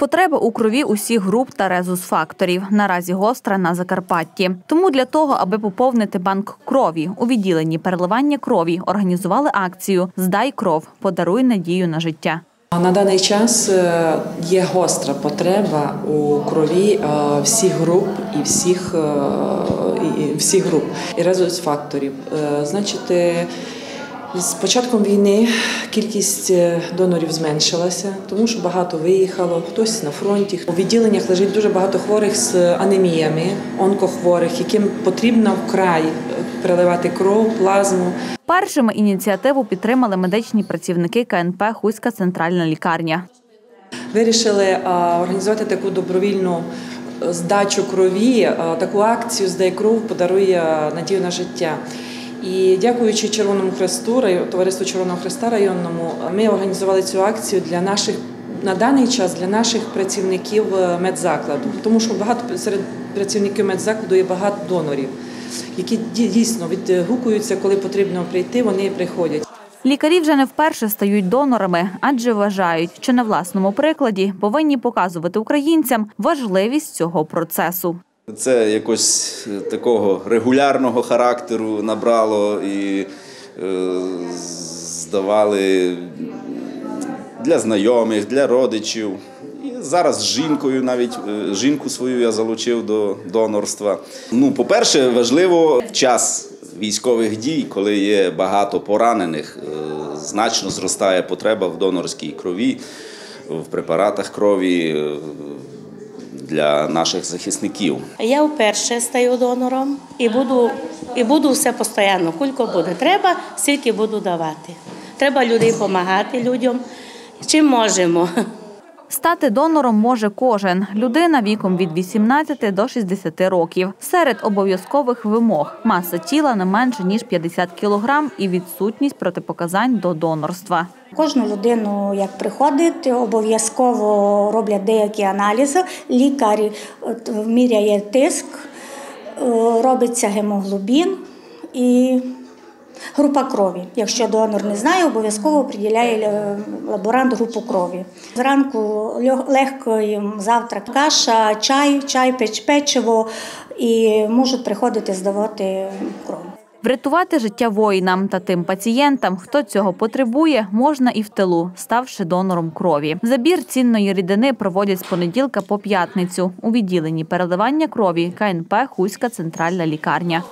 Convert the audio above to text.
Потреба у крові усіх груп та резус-факторів наразі гостра на Закарпатті. Тому для того, аби поповнити банк крові у відділенні переливання крові, організували акцію Здай кров, подаруй надію на життя. На даний час е, є гостра потреба у крові е, всіх груп і всіх, е, і- всіх груп і резус-факторів. Значить, з початком війни кількість е, донорів зменшилася, тому що багато виїхало, хтось на фронті. У відділеннях лежить дуже багато хворих з анеміями, онкохворих, яким потрібно вкрай е, переливати кров, плазму. Першими ініціативу підтримали медичні працівники КНП Хуська центральна лікарня. Вирішили організувати таку добровільну е, здачу крові, таку акцію Здай кров подарує надію на життя. І дякуючи Червоному Хресту, товариству Червоного Хреста районному, ми організували цю акцію для наших на даний час для наших працівників е, медзакладу, тому що багато серед працівників медзакладу є багато донорів, які ді- дійсно відгукуються, коли потрібно прийти, вони приходять. Лікарі вже не вперше стають донорами, адже вважають, що на власному прикладі повинні показувати українцям важливість цього процесу. Це якось е, такого регулярного характеру набрало і е, здавали для знайомих, для родичів. Зараз з жінкою, навіть е, жінку свою я залучив до донорства. Ну, по-перше, важливо час військових дій, коли є багато поранених, значно зростає потреба в донорській крові, в препаратах крові. Для наших захисників. Я вперше стаю донором і буду, і буду все постійно. Кілько буде треба, стільки буду давати. Треба людей допомагати людям. Чим можемо. Стати донором може кожен людина віком від 18 до 60 років. Серед обов'язкових вимог маса тіла не менше ніж 50 кг і відсутність протипоказань до донорства. Кожну людину, як приходить, обов'язково роблять деякі аналізи. Лікар міряє тиск, е, робиться гемоглобін і група крові. Якщо донор не знає, обов'язково приділяє е, лаборант групу крові. Зранку їм завтрак, каша, чай, чай, печ, печиво і можуть приходити здавати кров. Врятувати життя воїнам та тим пацієнтам, хто цього потребує, можна і в тилу, ставши донором крові. Забір цінної рідини проводять з понеділка по п'ятницю у відділенні переливання крові КНП Хуська центральна лікарня.